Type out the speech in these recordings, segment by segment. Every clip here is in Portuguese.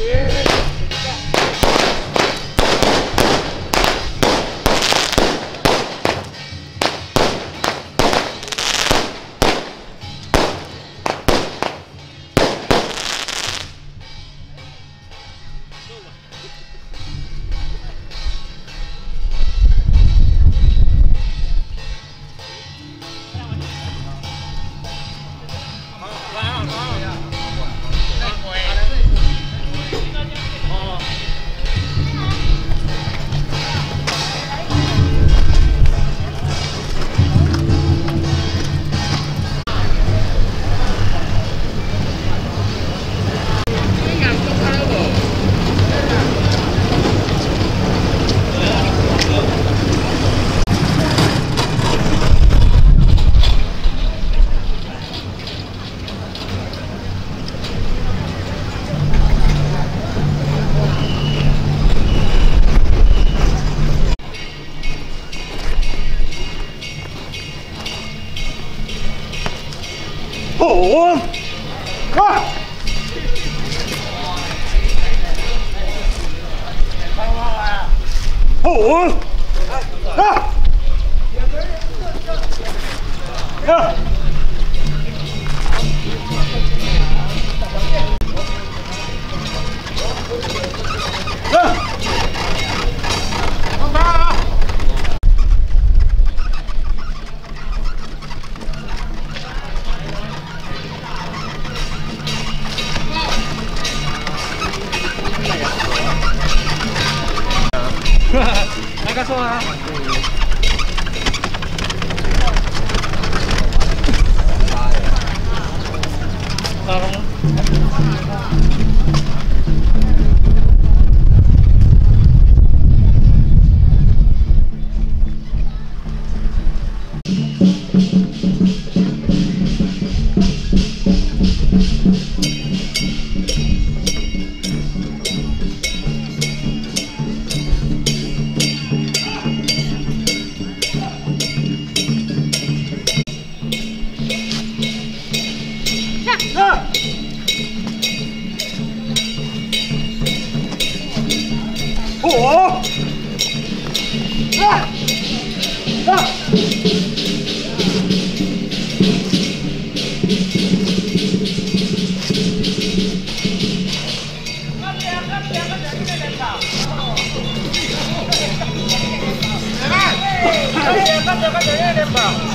Yeah. Remember.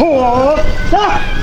冲来